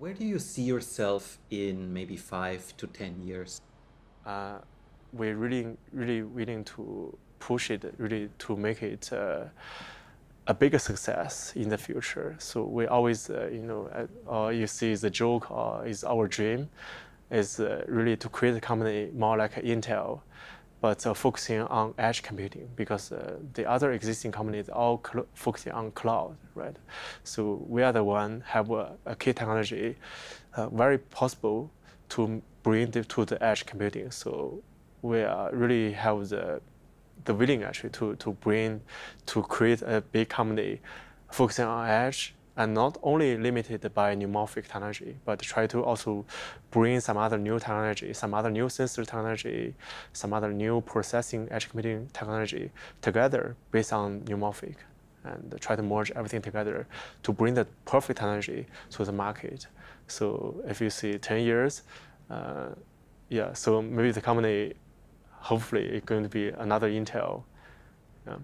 Where do you see yourself in maybe five to 10 years? Uh, we're really, really willing to push it, really to make it uh, a bigger success in the future. So we always, uh, you know, uh, you see the joke or is our dream is uh, really to create a company more like Intel, but uh, focusing on edge computing because uh, the other existing companies all focusing on cloud, right? So we are the one have a, a key technology, uh, very possible to bring to the edge computing. So we are really have the the willing actually to to bring to create a big company focusing on edge and not only limited by neuromorphic technology, but try to also bring some other new technology, some other new sensor technology, some other new processing edge computing technology together based on neuromorphic and try to merge everything together to bring the perfect technology to the market. So if you see 10 years, uh, yeah, so maybe the company hopefully is going to be another Intel. Yeah.